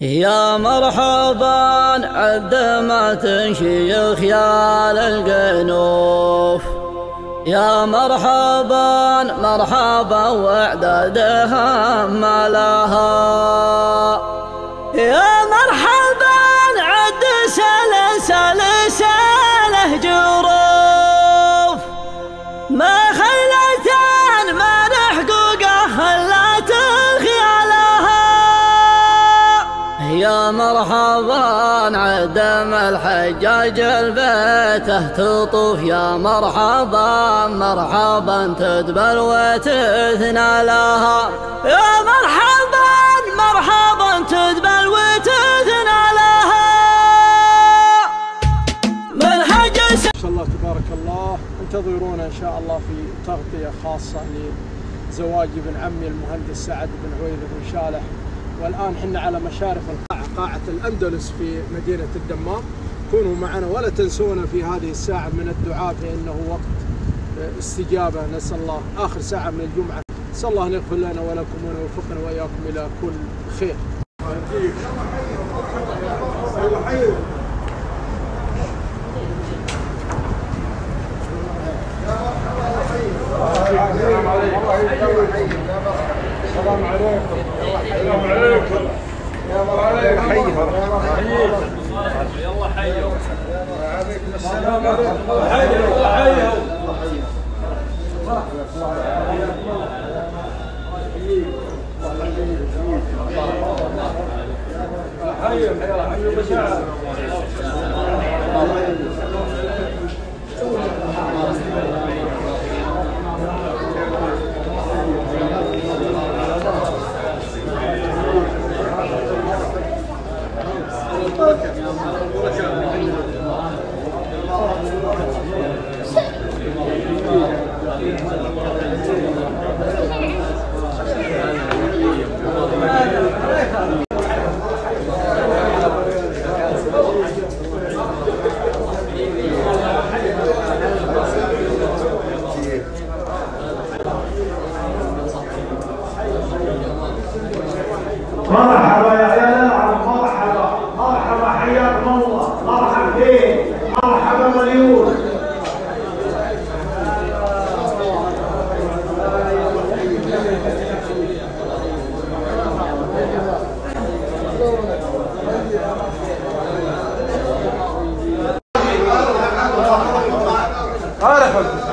يا مرحبا عد ما تنشيخ يا للقنوف. يا مرحبا مرحبا وعددها ما لها. مرحبا عدم الحجاج البيته تطوف يا مرحبا مرحبا تدبر وتثنى لها. يا مرحبا مرحبا تدبر وتثنى لها. منهج ما شاء الله تبارك الله. انتظرونا إن شاء الله في تغطية خاصة لزواج ابن عمي المهندس سعد بن عويذ بن شالح. والآن حنا على مشارف القاعه قاعة الأندلس في مدينة الدمام. كونوا معنا ولا تنسونا في هذه الساعة من الدعاء فإنه وقت استجابة. نسأل الله آخر ساعة من الجمعة. نسأل الله أن يغفر لنا ولكم ويوفقنا وإياكم إلى كل خير. 没有了，就是不了。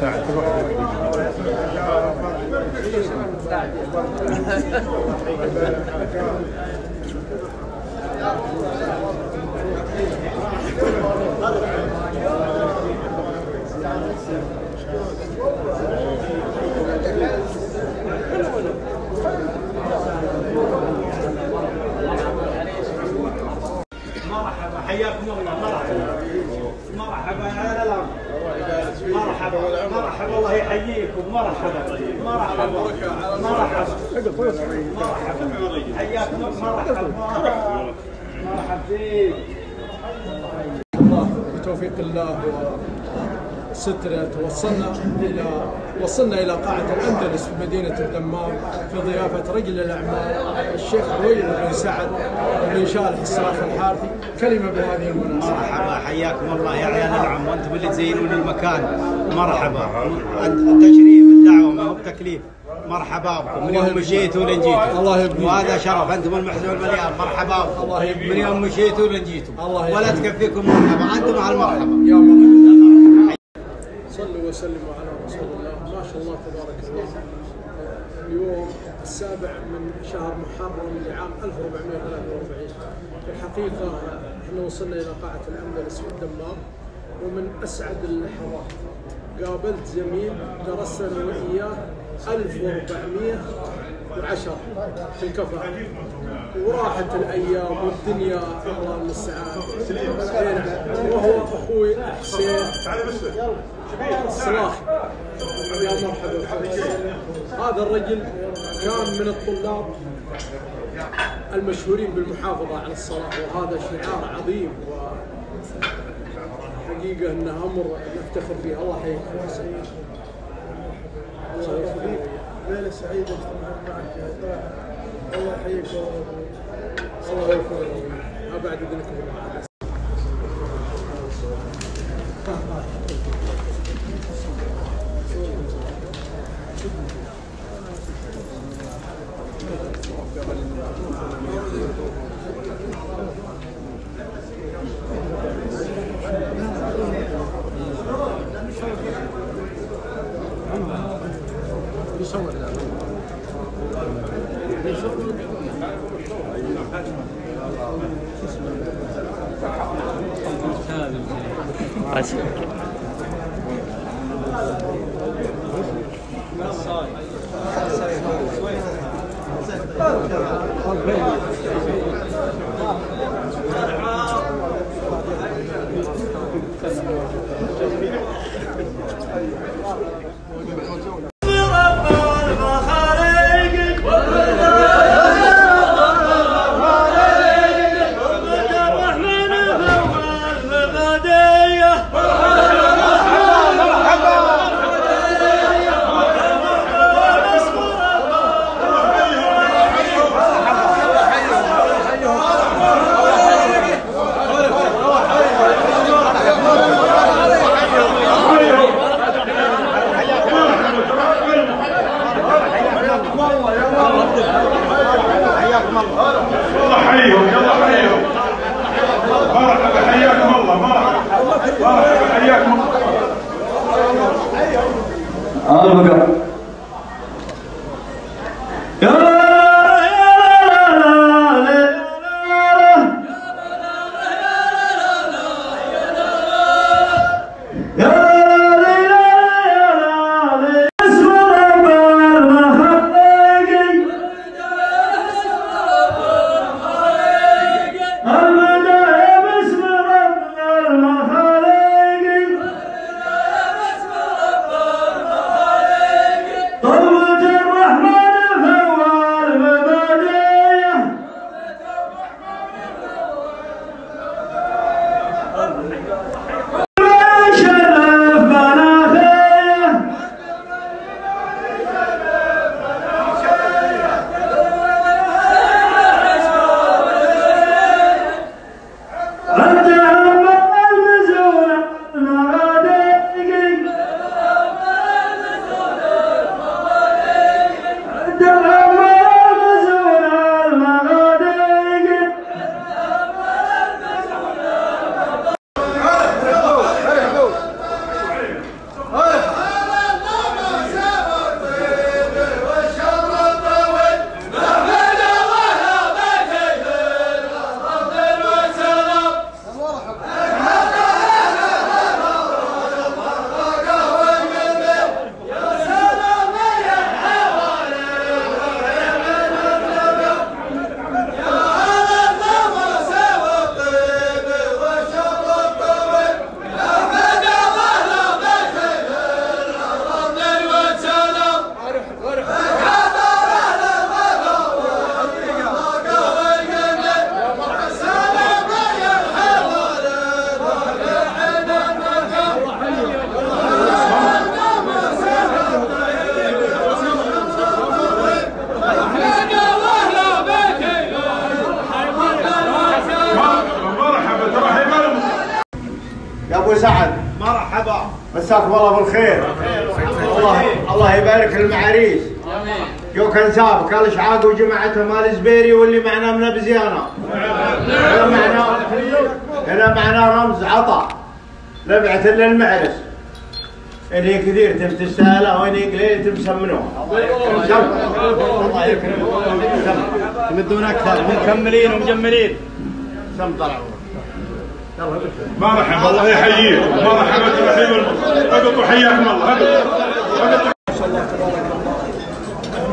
صاحبي مرحبا حياكم الله مرحبا مرحبا يا عيال العرب مرحبا مرحبا الله يحييكم مرحبا مرحبا مرحبا مرحبا حياكم مرحبا مرحبا مرحبا فيك الله بتوفيق الله وستره. توصلنا إلى وصلنا إلى قاعة الأندلس في مدينة الدمام في ضيافة رجل الأعمال الشيخ عويل بن سعد بن شالح الصراخ الحارثي. كلمة بهذه المناسبة. مرحبا حياكم الله. يا عيال العم وأنتم اللي تزينون المكان. مرحبا. التشريف الدعوة ما هو بتكليف؟ مرحبا بكم. من يوم مشيتوا لين جيتوا. الله يبقيك. وهذا شرف. أنتم المحزون المليان مرحبا بكم. الله يبقيك. من يوم مشيتوا لين جيتوا. الله ولا. تكفيكم مرحبا. أنتم على المرحبا. يا مرحبا. صلوا وسلموا على رسول الله. ما شاء الله تبارك الله. اليوم السابع من شهر محرم لعام 1443 في الحقيقة إحنا وصلنا إلى قاعة الأندلس في الدمام ومن أسعد اللحظات قابلت زميل درسنا وإياه وعشرة تنكفى وراحت الأيام والدنيا الله المستعان. وهو أخوي حسين. الصلاحي يا مرحبا. هذا الرجل كان من الطلاب المشهورين بالمحافظة على الصلاة وهذا شعار عظيم. وحقيقة أنه أمر نفتخر فيه. الله يحييك. ليلة سعيدة اجتمعنا معك. الله يحييك الله يوفقك أبعد 맛있게. أبو سعد. مرحبا. مساك الله بالخير. الله الله يبارك المعاريس. جو كان سابق قال اشعاق وجماعته مال زبيري واللي معنا من بزيانه هنا معنا هنا معنا رمز عطا. لبعة للمعرس. اللي كثير تم تستاهله وين قليل تم سمنوه. الله يكرمك. تمدون أكثر مكملين ومجملين. سم طلعوا. مرحبا الله. يحييكم مرحبا ترحيب المصر اقطوا حياكم الله. اقطوا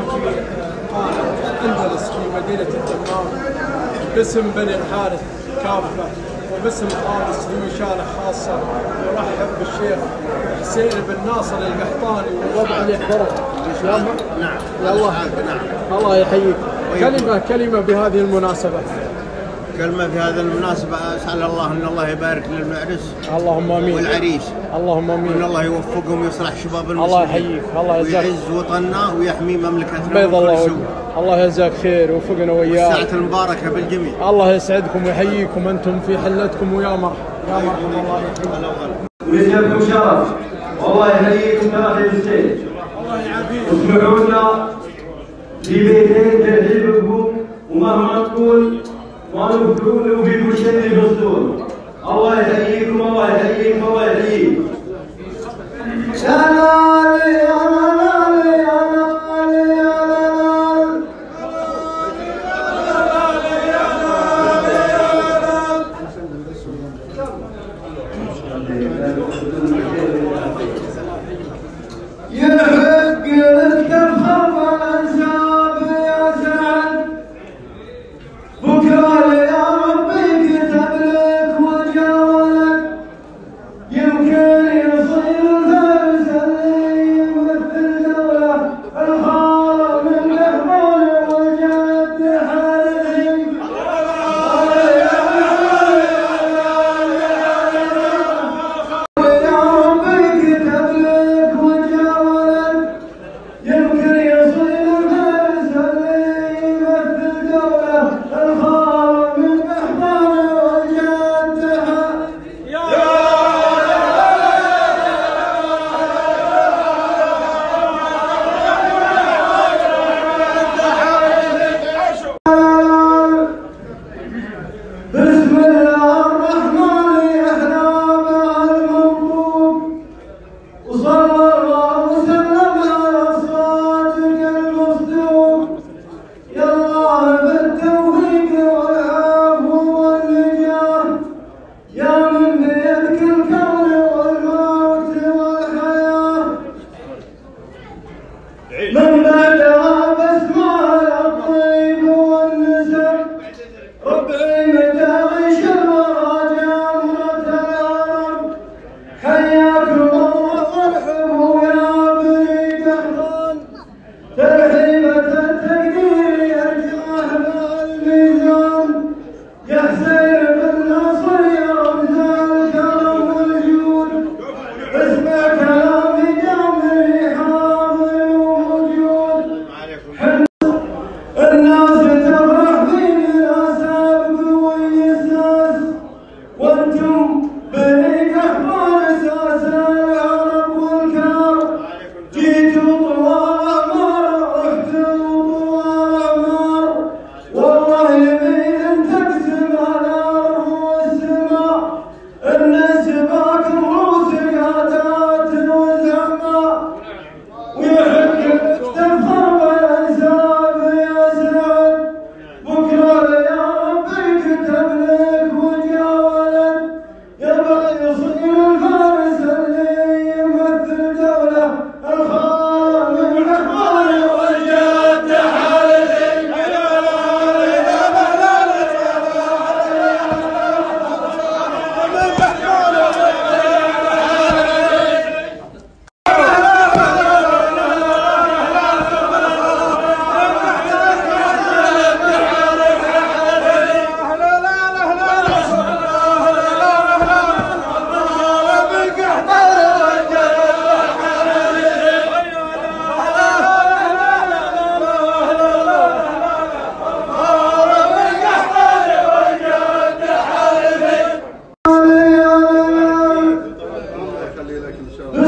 اقطوا الأندلس في مدينة الدمام. باسم بني الحارث كافة. وباسم خالص لمشالة خاصة. نرحب بالشيخ حسين بن ناصر القحطاني. ووضع اللي يحضره. نعم. يلا. نعم الله يحييك. كلمة كلمة بهذه المناسبة. كلمة في هذه المناسبة أسأل الله أن الله يبارك للمعرس اللهم آمين. والعريس. اللهم وأن امين الله يوفقهم ويصلح شباب المسلمين. الله يحييك الله يجزاك. ويعز وطننا ويحمي مملكتنا بيض الله. وجهك. الله يجزاك خير وفقنا وياك الساعة المباركة بالجميع. الله يسعدكم ويحييكم أنتم في حلتكم ويا مرحبا يا مرحبا الله يحييك ويجزاكم شرف. والله يحييكم يا الحسين الله يعافيك. اسمعوا لنا في بيتين تهذيبكم ومهما نقول كل شيء يبصون الله يحييكم الله يحييكم الله يحييكم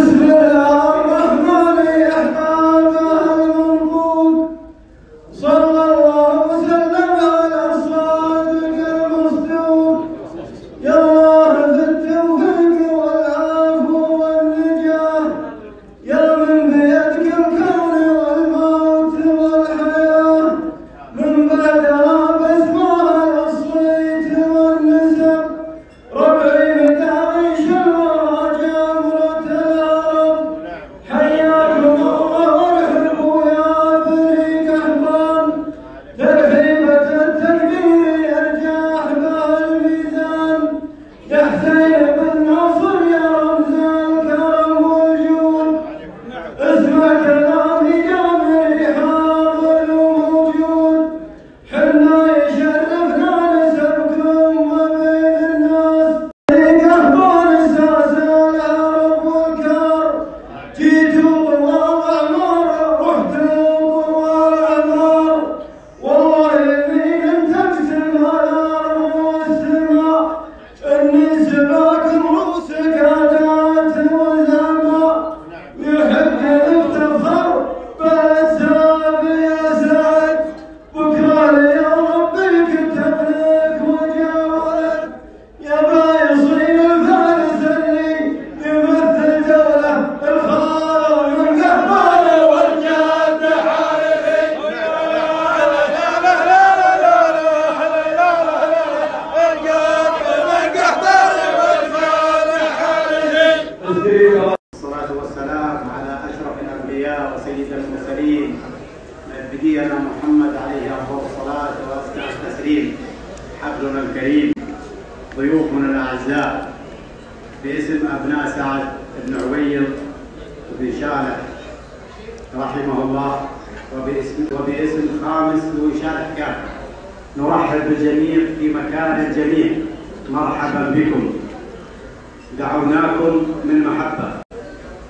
brasileira. محمد عليه أفضل الصلاة وأزكى التسليم. حفلنا الكريم ضيوفنا الأعزاء. باسم أبناء سعد بن عبيد بن شالح رحمه الله. وباسم وباسم خامس ذوي شالح كافر نرحب بالجميع في مكان الجميع. مرحبا بكم. دعوناكم من محبة.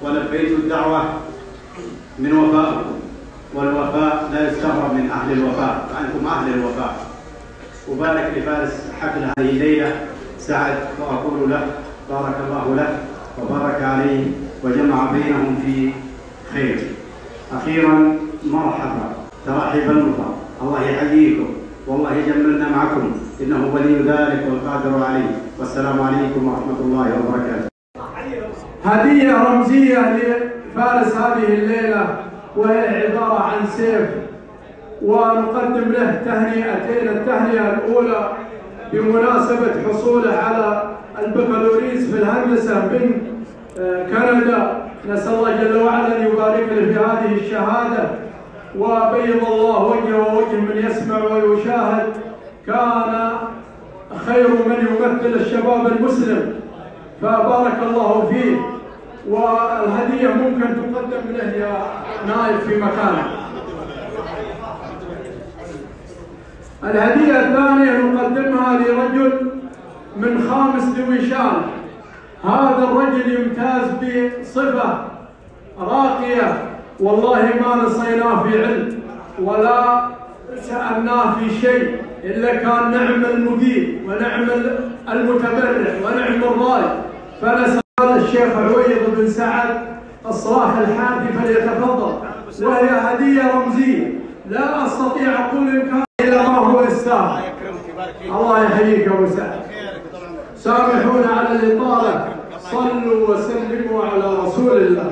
ولبيت الدعوة من وفائكم والوفاء لا يستغرب من أهل الوفاء فأنتم أهل الوفاء. وبارك لفارس حفل هذه الليلة سعد وأقول له بارك الله له وبارك عليه وجمع بينهم في خير. أخيرا مرحبا. ترحيبا المطلق الله يحييكم. والله يجملنا معكم. إنه ولي ذلك والقادر عليه. والسلام عليكم ورحمة الله وبركاته. هدية رمزية لفارس هذه الليلة. وهي عبارة عن سيف. ونقدم له تهنئتين التهنئة الأولى بمناسبة حصوله على البكالوريوس في الهندسة من آه، كندا. نسأل الله جل وعلا أن يبارك له في هذه الشهادة. وبيض الله وجهه ووجه من يسمع ويشاهد. كان خير من يمثل الشباب المسلم. فبارك الله فيه. والهدية ممكن تقدم له يا نائب في مكانه. الهدية الثانية نقدمها لرجل من خامس دويشان هذا الرجل يمتاز بصفة راقية. والله ما نصيناه في علم ولا سألناه في شيء إلا كان نعم المدير ونعم المتبرع ونعم الراي. فنسأل الشيخ عويض بن سعد الصلاح الحادي فليتفضل وهي هدية رمزية. لا أستطيع أقول إن إلا ما هو يستاهل الله يحييك أبو سعد. سامحونا على الإطالة. صلوا وسلموا على رسول الله.